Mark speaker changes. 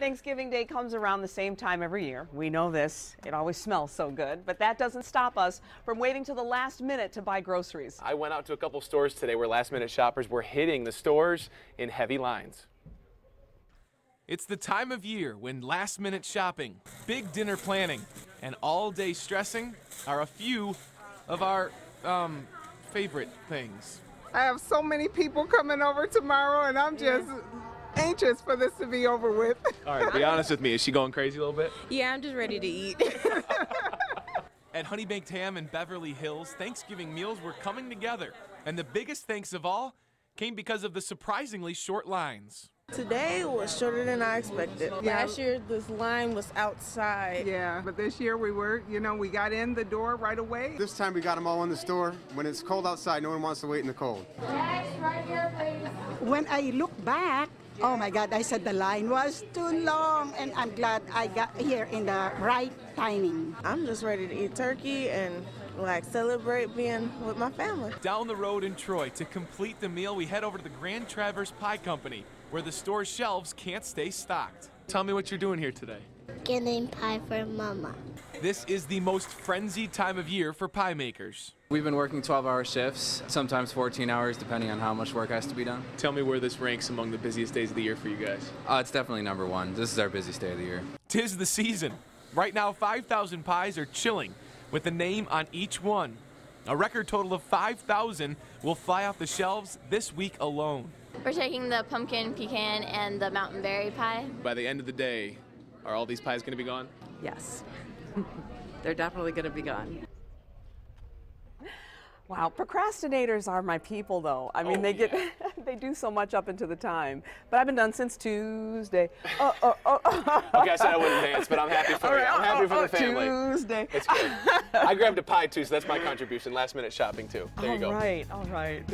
Speaker 1: Thanksgiving Day comes around the same time every year. We know this. It always smells so good, but that doesn't stop us from waiting till the last minute to buy groceries.
Speaker 2: I went out to a couple stores today where last minute shoppers were hitting the stores in heavy lines.
Speaker 3: It's the time of year when last minute shopping, big dinner planning, and all day stressing are a few of our um, favorite things.
Speaker 4: I have so many people coming over tomorrow, and I'm just anxious for this to be over with.
Speaker 2: All right, be honest with me. Is she going crazy a little bit?
Speaker 5: Yeah, I'm just ready to eat.
Speaker 3: At Honey Baked Ham in Beverly Hills, Thanksgiving meals were coming together. And the biggest thanks of all came because of the surprisingly short lines.
Speaker 5: Today was shorter than I expected.
Speaker 4: Yeah.
Speaker 5: Last year, this line was outside.
Speaker 4: Yeah, but this year we were, you know, we got in the door right away.
Speaker 6: This time we got them all in the store. When it's cold outside, no one wants to wait in the cold. Next, right here, please.
Speaker 7: When I look back, oh my God, I said the line was too long, and I'm glad I got here in the right timing.
Speaker 5: I'm just ready to eat turkey and like celebrate being with my family.
Speaker 3: Down the road in Troy, to complete the meal, we head over to the Grand Traverse Pie Company, where the store's shelves can't stay stocked. Tell me what you're doing here today.
Speaker 8: getting pie for mama.
Speaker 3: This is the most frenzied time of year for pie makers.
Speaker 9: We've been working 12 hour shifts, sometimes 14 hours, depending on how much work has to be done.
Speaker 2: Tell me where this ranks among the busiest days of the year for you guys.
Speaker 9: Uh, it's definitely number one. This is our busiest day of the year.
Speaker 3: Tis the season. Right now, 5,000 pies are chilling with a name on each one. A record total of 5,000 will fly off the shelves this week alone.
Speaker 8: We're taking the pumpkin, pecan, and the mountain berry pie.
Speaker 2: By the end of the day, are all these pies going to be gone?
Speaker 1: Yes. They're definitely going to be gone. Wow, procrastinators are my people, though. I mean,
Speaker 2: Oh,
Speaker 1: they get they do so much up into the time. But I've been done since Tuesday. Oh, oh, oh, oh.
Speaker 2: Okay, I said I wouldn't dance, but I'm happy for
Speaker 1: All
Speaker 2: you. I'm happy
Speaker 1: oh,
Speaker 2: for
Speaker 1: oh,
Speaker 2: the family.
Speaker 1: Tuesday.
Speaker 2: It's good. I grabbed a pie too, so that's my contribution. Last minute shopping too. There you go.
Speaker 1: All right, all right.